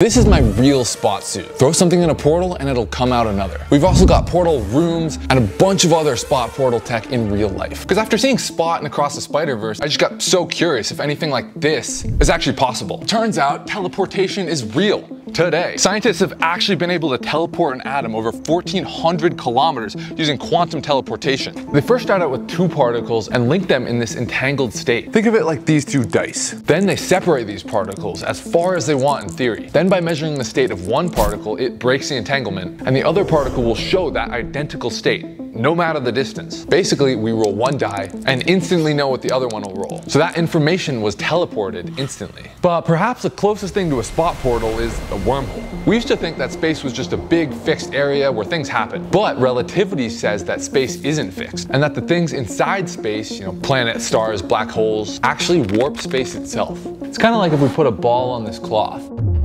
This is my real spot suit. Throw something in a portal and it'll come out another. We've also got portal rooms and a bunch of other spot portal tech in real life. Because after seeing Spot and Across the Spider-Verse, I just got so curious if anything like this is actually possible. Turns out teleportation is real today. Scientists have actually been able to teleport an atom over 1400 kilometers using quantum teleportation. They first start out with two particles and link them in this entangled state. Think of it like these two dice. Then they separate these particles as far as they want in theory. Then by measuring the state of one particle, it breaks the entanglement and the other particle will show that identical state no matter the distance. Basically, we roll one die and instantly know what the other one will roll. So that information was teleported instantly. But perhaps the closest thing to a spot portal is a wormhole. We used to think that space was just a big fixed area where things happen. But relativity says that space isn't fixed and that the things inside space, you know, planets, stars, black holes, actually warp space itself. It's kind of like if we put a ball on this cloth.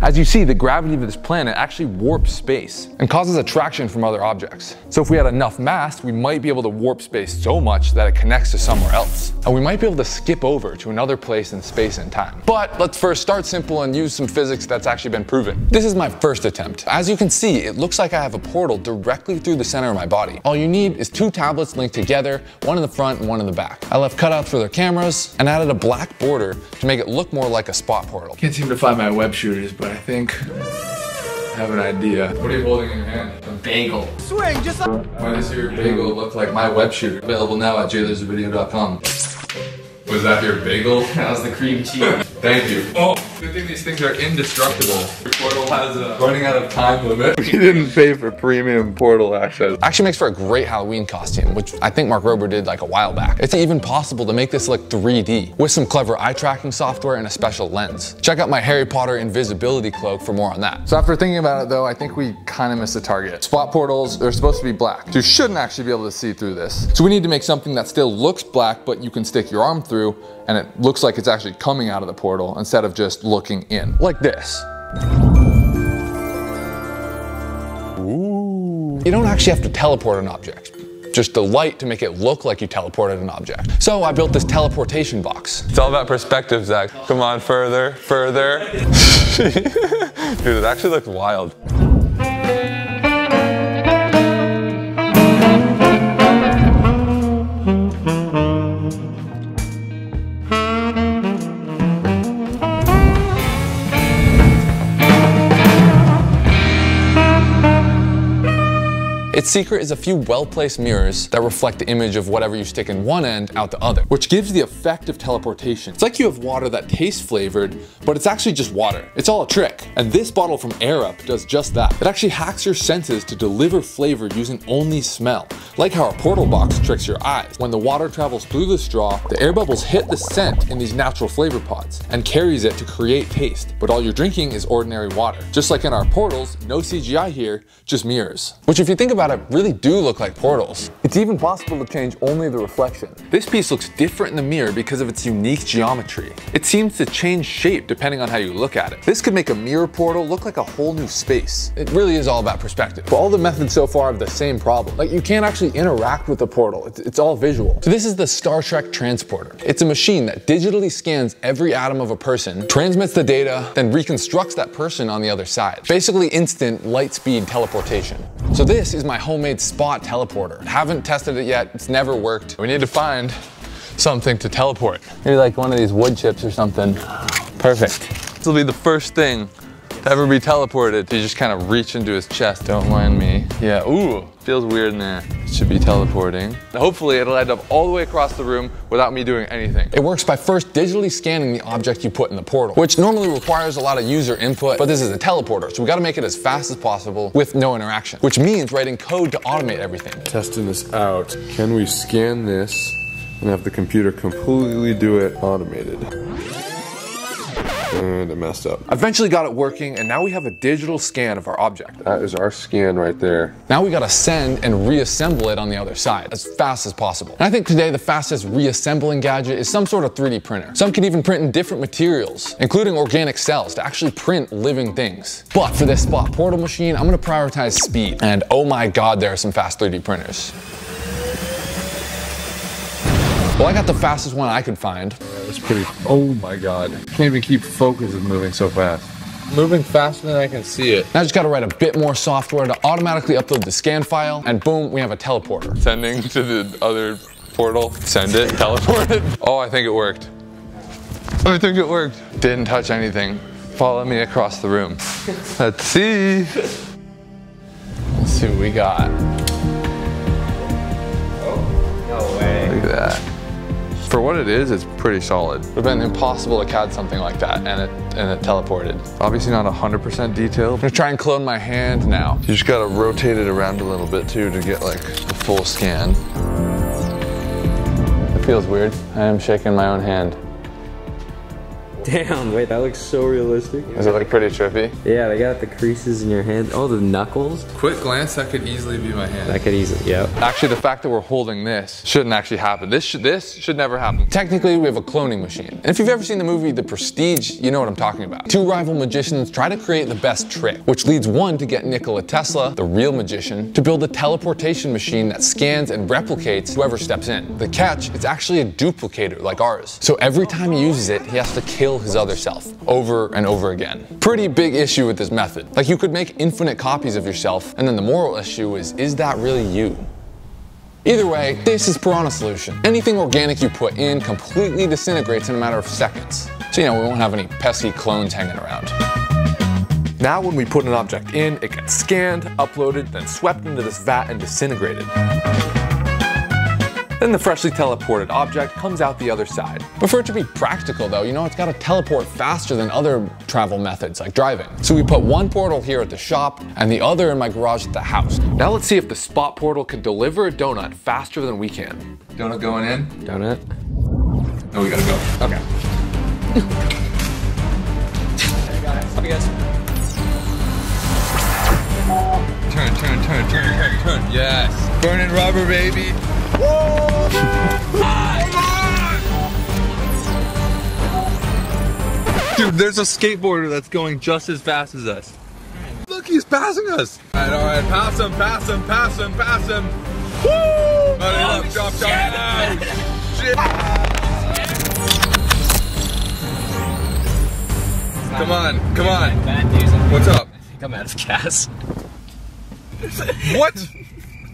As you see, the gravity of this planet actually warps space and causes attraction from other objects. So if we had enough mass, we might be able to warp space so much that it connects to somewhere else. And we might be able to skip over to another place in space and time. But let's first start simple and use some physics that's actually been proven. This is my first attempt. As you can see, it looks like I have a portal directly through the center of my body. All you need is two tablets linked together, one in the front and one in the back. I left cutouts for their cameras and added a black border to make it look more like a spot portal. Can't seem to find my web shooters, but I think I have an idea. What are you holding in your hand? A bagel. Swing, just like- Why does your bagel look like my web shooter? Available now at jlaservideo.com. Was that your bagel? That was the cream cheese. Thank you. Oh, good thing these things are indestructible. Your portal has a running out of time limit. We didn't pay for premium portal access. Actually makes for a great Halloween costume, which I think Mark Rober did like a while back. It's even possible to make this look 3D with some clever eye tracking software and a special lens. Check out my Harry Potter invisibility cloak for more on that. So after thinking about it though, I think we kind of missed the target. Spot portals, they're supposed to be black. So you shouldn't actually be able to see through this. So we need to make something that still looks black, but you can stick your arm through and it looks like it's actually coming out of the portal instead of just looking in, like this. Ooh. You don't actually have to teleport an object just the light to make it look like you teleported an object. So I built this teleportation box. It's all about perspective, Zach. Come on, further, further. Dude, it actually looks wild. Its secret is a few well-placed mirrors that reflect the image of whatever you stick in one end out the other, which gives the effect of teleportation. It's like you have water that tastes flavored, but it's actually just water. It's all a trick. And this bottle from AirUp does just that. It actually hacks your senses to deliver flavor using only smell. Like how a portal box tricks your eyes. When the water travels through the straw, the air bubbles hit the scent in these natural flavor pods and carries it to create taste. But all you're drinking is ordinary water. Just like in our portals, no CGI here, just mirrors. Which if you think about it really do look like portals. It's even possible to change only the reflection. This piece looks different in the mirror because of its unique geometry. It seems to change shape depending on how you look at it. This could make a mirror portal look like a whole new space. It really is all about perspective. But all the methods so far have the same problem. Like you can't actually interact with the portal. It's, it's all visual. So this is the Star Trek transporter. It's a machine that digitally scans every atom of a person, transmits the data, then reconstructs that person on the other side. Basically instant light speed teleportation. So this is my homemade spot teleporter. Haven't tested it yet, it's never worked. We need to find something to teleport. Maybe like one of these wood chips or something. Perfect. This will be the first thing to ever be teleported. You just kind of reach into his chest. Don't mind me. Yeah, ooh, feels weird in there. It should be teleporting. Hopefully it'll end up all the way across the room without me doing anything. It works by first digitally scanning the object you put in the portal, which normally requires a lot of user input, but this is a teleporter, so we gotta make it as fast as possible with no interaction, which means writing code to automate everything. Testing this out, can we scan this and have the computer completely do it automated? And it messed up. Eventually got it working, and now we have a digital scan of our object. That is our scan right there. Now we gotta send and reassemble it on the other side as fast as possible. And I think today the fastest reassembling gadget is some sort of 3D printer. Some can even print in different materials, including organic cells to actually print living things. But for this spot portal machine, I'm gonna prioritize speed. And oh my God, there are some fast 3D printers. Well, I got the fastest one I could find. That's pretty, oh my God. Can't even keep focus of moving so fast. moving faster than I can see it. Now I just gotta write a bit more software to automatically upload the scan file, and boom, we have a teleporter. Sending to the other portal. Send it, teleport it. Oh, I think it worked. I think it worked. Didn't touch anything. Follow me across the room. Let's see. Let's see what we got. Oh, no way. Look at that. For what it is, it's pretty solid. It would have been impossible to CAD something like that and it and it teleported. Obviously not 100% detailed. I'm gonna try and clone my hand now. You just gotta rotate it around a little bit too to get like the full scan. It feels weird. I am shaking my own hand. Damn, wait, that looks so realistic. Does it look pretty trippy? Yeah, they got the creases in your hand. Oh, the knuckles. Quick glance, that could easily be my hand. That could easily, yep. Actually, the fact that we're holding this shouldn't actually happen. This should, this should never happen. Technically, we have a cloning machine. And if you've ever seen the movie The Prestige, you know what I'm talking about. Two rival magicians try to create the best trick, which leads one to get Nikola Tesla, the real magician, to build a teleportation machine that scans and replicates whoever steps in. The catch, it's actually a duplicator like ours. So every time he uses it, he has to kill his other self over and over again. Pretty big issue with this method. Like you could make infinite copies of yourself, and then the moral issue is, is that really you? Either way, this is Piranha Solution. Anything organic you put in completely disintegrates in a matter of seconds. So, you know, we won't have any pesky clones hanging around. Now when we put an object in, it gets scanned, uploaded, then swept into this vat and disintegrated. Then the freshly teleported object comes out the other side. But for it to be practical though, you know, it's gotta teleport faster than other travel methods like driving. So we put one portal here at the shop and the other in my garage at the house. Now let's see if the spot portal can deliver a donut faster than we can. Donut going in? Donut. No, we gotta go. Okay. Turn, turn, turn, turn, turn, turn. Yes. Burning rubber, baby. Dude, there's a skateboarder that's going just as fast as us. Look, he's passing us. All right, all right, pass him, pass him, pass him, pass him. Woo! Buddy, up, oh, drop, drop. No. Shit. Come on, come on. What's up? I'm out of gas. What?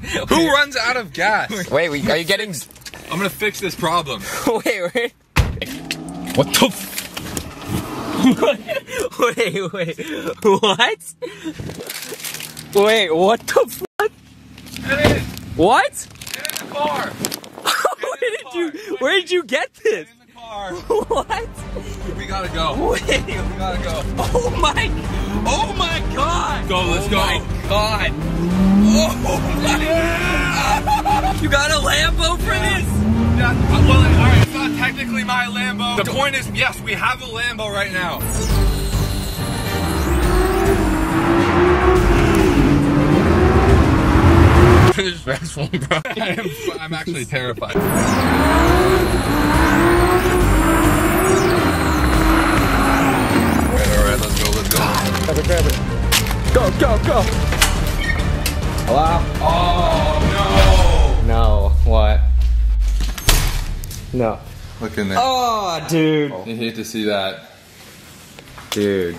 Who runs out of gas? Wait, we, are you getting? I'm gonna fix this problem. wait, wait. What the f- Wait, wait. What? Wait, what the fuck? What? car? Where did you? Where did you get this? Car. What? We gotta go. Wait. We gotta go. Oh my. Oh my god. Go, let's oh go. My god. Oh my. You got a Lambo for this? Yeah, well, alright, it's not technically my Lambo. The point is, yes, we have a Lambo right now. Finish fast one, bro. I am, I'm actually terrified. Let's go. Go, go, go. Hello? Oh, No. No, what? No. no! Look in there. Oh, dude. You hate to see that. Dude.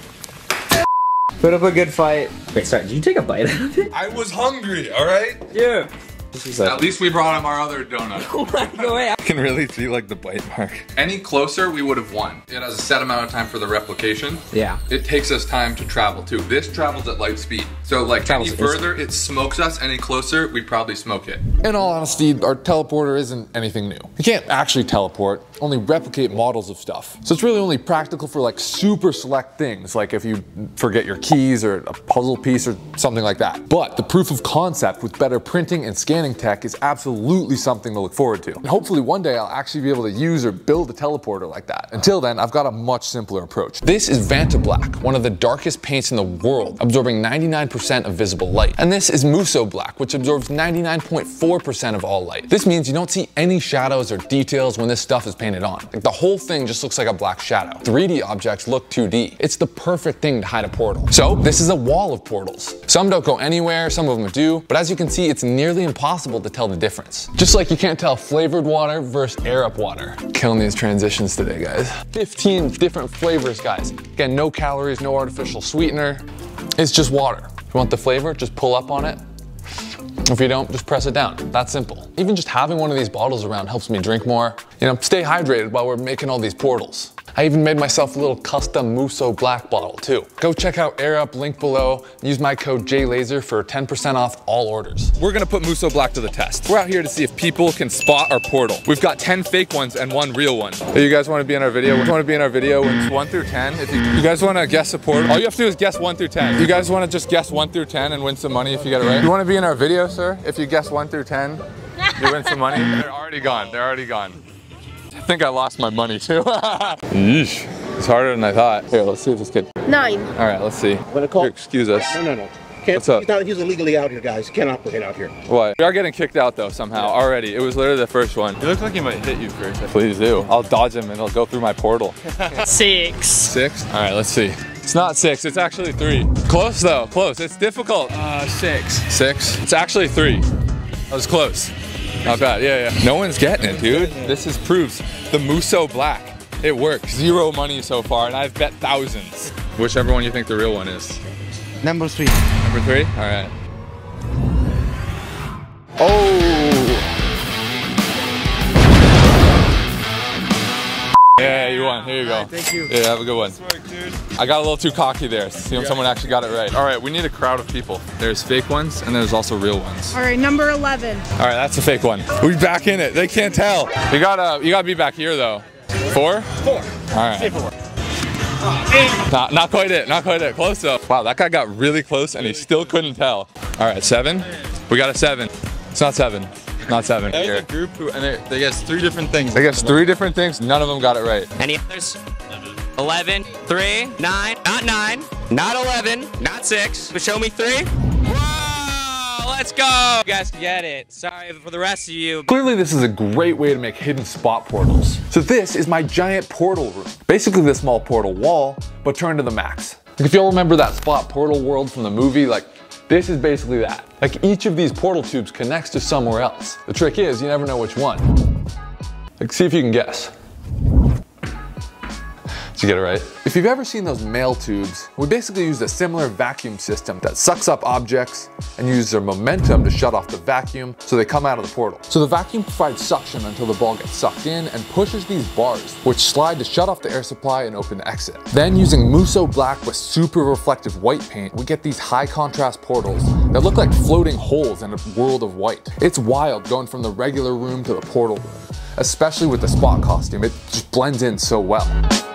Put up a good fight. Wait, sorry, did you take a bite out of it? I was hungry, alright? Dude. This is At like, least we brought him our other donut. oh my. I can really see like the bite mark. Any closer, we would have won. It has a set amount of time for the replication. Yeah. It takes us time to travel too. This travels at light speed. So like Travels any further, it smokes us. Any closer, we'd probably smoke it. In all honesty, our teleporter isn't anything new. You can't actually teleport, only replicate models of stuff. So it's really only practical for like super select things, like if you forget your keys or a puzzle piece or something like that. But the proof of concept with better printing and scanning tech is absolutely something to look forward to. And hopefully one day I'll actually be able to use or build a teleporter like that. Until then, I've got a much simpler approach. This is Vanta Black, one of the darkest paints in the world, absorbing 99% of visible light. And this is Musou Black, which absorbs 99.4% of all light. This means you don't see any shadows or details when this stuff is painted on. Like the whole thing just looks like a black shadow. 3D objects look 2D. It's the perfect thing to hide a portal. So this is a wall of portals. Some don't go anywhere, some of them do, but as you can see, it's nearly impossible to tell the difference. Just like you can't tell flavored water versus air up water. Killing these transitions today, guys. 15 different flavors, guys. Again, no calories, no artificial sweetener. It's just water. If you want the flavor, just pull up on it. If you don't, just press it down. That simple. Even just having one of these bottles around helps me drink more. You know, stay hydrated while we're making all these portals. I even made myself a little custom Musou black bottle too. Go check out Air Up, link below. Use my code JLaser for 10% off all orders. We're gonna put Musou Black to the test. We're out here to see if people can spot our portal. We've got 10 fake ones and one real one. Hey, you guys wanna be in our video? You wanna be in our video when it's one through 10? If you, you guys wanna guess a portal, all you have to do is guess one through 10. You guys wanna just guess one through 10 and win some money if you get it right? You wanna be in our video, sir? If you guess one through 10, you win some money. They're already gone, they're already gone. I think I lost my money too. Yeesh. It's harder than I thought. Here, let's see if this kid. Nine. All right, let's see. Wanna call- Here, excuse us. No, no, no. Can't, What's up? He's, not, he's illegally out here, guys. Can't operate out here. What? We are getting kicked out though somehow already. It was literally the first one. It looks like he might hit you first. Please do. I'll dodge him and he'll go through my portal. Six. Six? All right, let's see. It's not six, it's actually three. Close though, close. It's difficult. Uh, six. Six? It's actually three. That was close. Not bad, yeah, yeah. No one's getting it, dude. This is proves the Musou Black. It works. Zero money so far, and I've bet thousands. Whichever one you think the real one is. Number three. Number three? All right. Oh! Yeah, you won. Here you go. thank you. Yeah, have a good one. dude. I got a little too cocky there. See when someone actually got it right. All right, we need a crowd of people. There's fake ones and there's also real ones. All right, number 11. All right, that's a fake one. We back in it. They can't tell. You gotta, you gotta be back here though. Four? Four. All right. Not, not quite it. Not quite it. Close though. Wow, that guy got really close and he still couldn't tell. All right, seven. We got a seven. It's not seven. Not seven. There's Here. a group who, and they, they guess three different things. They guess three different things. None of them got it right. Any others? 11, 3, 9, not 9, not 11, not 6, but show me 3. Whoa, let's go. You guys get it. Sorry for the rest of you. Clearly this is a great way to make hidden spot portals. So this is my giant portal room. Basically the small portal wall, but turned to the max. If y'all remember that spot portal world from the movie, like this is basically that. Like each of these portal tubes connects to somewhere else. The trick is you never know which one. Like see if you can guess. Did you get it right? If you've ever seen those mail tubes, we basically use a similar vacuum system that sucks up objects and uses their momentum to shut off the vacuum so they come out of the portal. So the vacuum provides suction until the ball gets sucked in and pushes these bars, which slide to shut off the air supply and open the exit. Then using Musou Black with super reflective white paint, we get these high contrast portals that look like floating holes in a world of white. It's wild going from the regular room to the portal room, especially with the spot costume. It just blends in so well.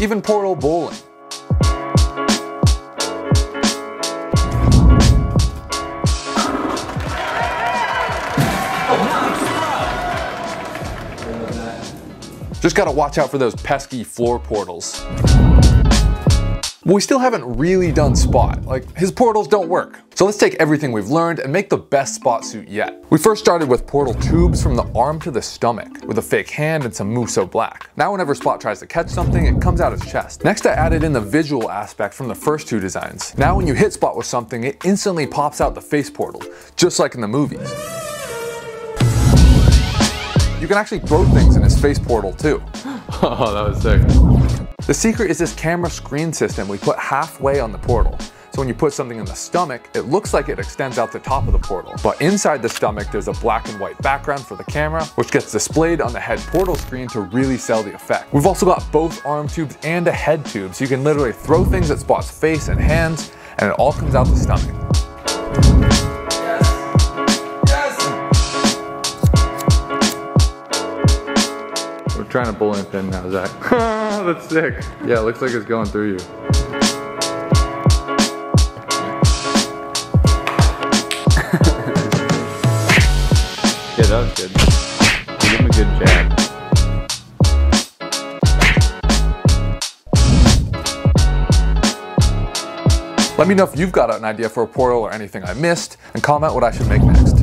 Even portal bowling. Just gotta watch out for those pesky floor portals. We still haven't really done Spot. Like, his portals don't work. So let's take everything we've learned and make the best Spot suit yet. We first started with portal tubes from the arm to the stomach, with a fake hand and some Musou black. Now whenever Spot tries to catch something, it comes out his chest. Next I added in the visual aspect from the first two designs. Now when you hit Spot with something, it instantly pops out the face portal, just like in the movies. You can actually throw things in his face portal too. Oh, that was sick. The secret is this camera screen system we put halfway on the portal. So when you put something in the stomach, it looks like it extends out the top of the portal. But inside the stomach, there's a black and white background for the camera, which gets displayed on the head portal screen to really sell the effect. We've also got both arm tubes and a head tube, so you can literally throw things at Spot's face and hands, and it all comes out the stomach. trying to bowling pin now, Zach. That's sick. Yeah, it looks like it's going through you. yeah, that was good. Give him a good jab. Let me know if you've got an idea for a portal or anything I missed, and comment what I should make next.